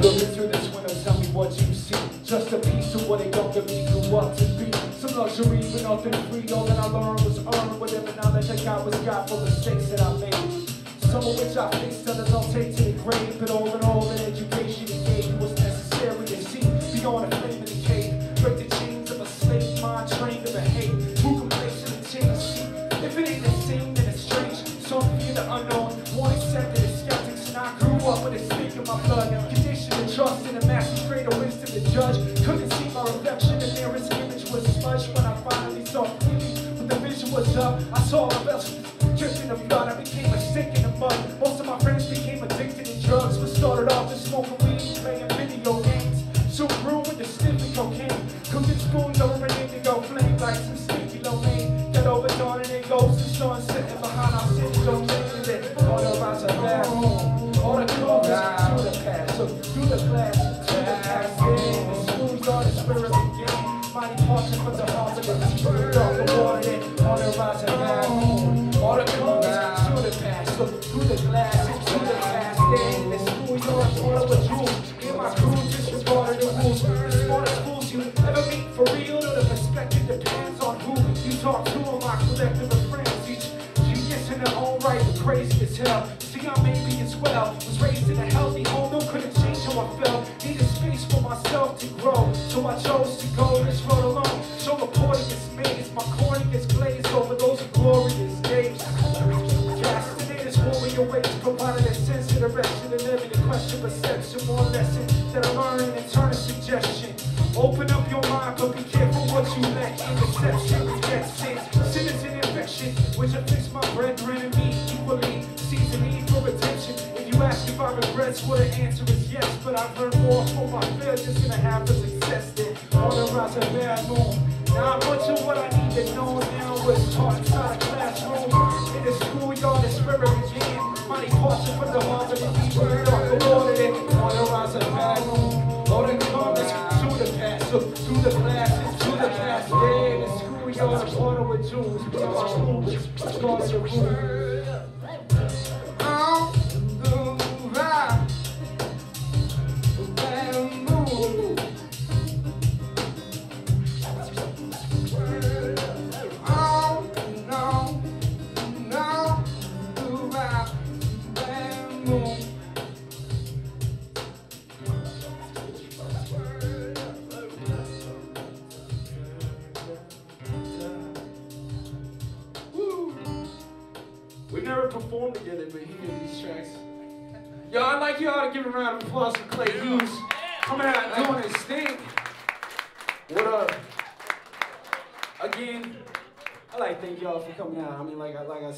Looking through this window, tell me what you see. Just a piece of what it got to me, to what to be. Some luxury, but nothing free. All that I learned was earned. Whatever knowledge I got was got for the mistakes that I made. Some of which I faced, others I'll take to the grave. But all in all, an education it gave was necessary to see beyond a flame in the cave. Break the chains of a slave mind trained to behave. Who complacent and change? See, if it ain't the same, then it's strange. Some fear the unknown, one accepted as skeptics, and I grew up with a snake in my blood. Reflection, the nearest image was smudged when I finally saw clearly. When the vision was up, I saw a vessel dripping in blood. I became a stick in the mud. Most of my friends became addicted to drugs. But started off as smoking weed, playing video games. Soon grew with the sniffing cocaine. Cooking spoons over an indigo flame like some stinky lo mein. Got overdone and it goes the sun sitting behind our city. Don't parching from the of the deep. Dark the water. All the rocks. All the clovers to the past. Through the glass to the past. Yeah, the spoons are the water with jewels. In my crew disregarded the rules. The smartest you ever meet for real. The perspective depends on who you talk to. And my collective of friends. Each genius in their own right, crazy as hell. See, I may be as well. Was raised in a healthy home, couldn't change how I felt. Needed space for myself to grow, so I chose to go this road perception. More lesson that I learn and turn a suggestion. Open up your mind, but be careful what you let in. Deception, rejection, sinners and infection, which affects my brethren and me equally. Sees a need for attention. If you ask if I regrets, well, the answer is yes. But I've learned more from my failures than I have for success. Then on the rise of bad moon. Now much of what I need to know now was taught inside a classroom. In the schoolyard, the spirit began. Mighty portion from the heart of the deep through the glasses, to the past. Yeah, the the water with jewels. We are schools, stars of room. Never performed together, but he did these tracks. Yo, I'd like y'all to give a round of applause for Clay Hughes coming out doing his thing. What up? Again, I like to thank y'all for coming out. I mean, like I like I said.